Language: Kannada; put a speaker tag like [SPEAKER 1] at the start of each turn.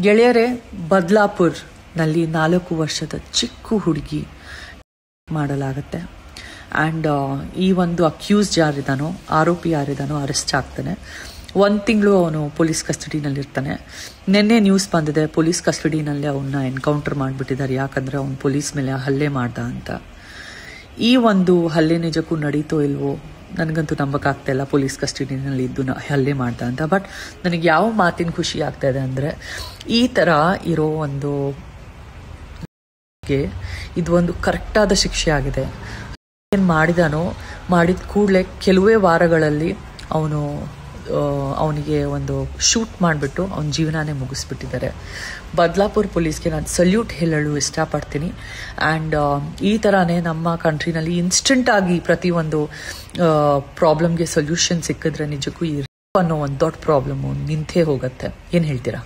[SPEAKER 1] ಗೆಳೆಯರೇ, ಬದ್ಲಾಪುರ್ನಲ್ಲಿ ನಾಲ್ಕು ವರ್ಷದ ಚಿಕ್ಕ ಹುಡುಗಿ ಮಾಡಲಾಗುತ್ತೆ. ಆ್ಯಂಡ್ ಈ ಒಂದು ಅಕ್ಯೂಸ್ ಯಾರಿದ್ದಾನೋ ಆರೋಪಿ ಯಾರಿದ್ದಾನೋ ಅರೆಸ್ಟ್ ಆಗ್ತಾನೆ. ಒಂದು ತಿಂಗಳು ಅವನು ಪೊಲೀಸ್ ಕಸ್ಟಡಿನಲ್ಲಿರ್ತಾನೆ. ನಿನ್ನೆ ನ್ಯೂಸ್ ಬಂದಿದೆ, ಪೊಲೀಸ್ ಕಸ್ಟಡಿನಲ್ಲಿ ಅವನ್ನ ಎನ್ಕೌಂಟರ್ ಮಾಡಿಬಿಟ್ಟಿದ್ದಾರೆ. ಯಾಕಂದರೆ ಅವನು ಪೊಲೀಸ್ ಮೇಲೆ ಹಲ್ಲೆ ಮಾಡ್ದ ಅಂತ. ಈ ಒಂದು ಹಲ್ಲೆ ನಿಜಕ್ಕೂ ನಡೀತೋ ಇಲ್ವೋ? ನನಗಂತೂ ನಂಬಕ್ಕಾಗ್ತಾ ಇಲ್ಲ. ಪೊಲೀಸ್ ಕಸ್ಟಡಿನಲ್ಲಿ ಇದ್ದು ಅಲ್ಲೇ ಮಾಡ್ದ ಅಂತ. ಬಟ್ ನನಗೆ ಯಾವ ಮಾತಿನ ಖುಷಿ ಆಗ್ತಾ ಇದೆ ಅಂದರೆ, ಈ ಥರ ಇರೋ ಒಂದು ಇದು ಒಂದು ಕರೆಕ್ಟಾದ ಶಿಕ್ಷೆ ಆಗಿದೆ. ಏನು ಮಾಡಿದಾನೋ, ಮಾಡಿದ ಕೂಡಲೇ ಕೆಲವೇ ವಾರಗಳಲ್ಲಿ ಅವನು ಅವನಿಗೆ ಒಂದು ಶೂಟ್ ಮಾಡಿಬಿಟ್ಟು ಅವನ ಜೀವನಾನೇ ಮುಗಿಸ್ಬಿಟ್ಟಿದ್ದಾರೆ. ಬದ್ಲಾಪುರ್ ಪೊಲೀಸ್ಗೆ ನಾನು ಸಲ್ಯೂಟ್ ಹೇಳಲು ಇಷ್ಟಪಡ್ತೀನಿ. ಆ್ಯಂಡ್ ಈ ಥರನೇ ನಮ್ಮ ಕಂಟ್ರಿನಲ್ಲಿ ಇನ್ಸ್ಟೆಂಟಾಗಿ ಪ್ರತಿಯೊಂದು ಪ್ರಾಬ್ಲಮ್ಗೆ ಸೊಲ್ಯೂಷನ್ ಸಿಕ್ಕಿದ್ರೆ ನಿಜಕ್ಕೂ ಈ ಅನ್ನೋ ಒಂದು ದೊಡ್ಡ ಪ್ರಾಬ್ಲಮ್ಮು ನಿಂತೇ ಹೋಗುತ್ತೆ. ಏನು ಹೇಳ್ತೀರಾ?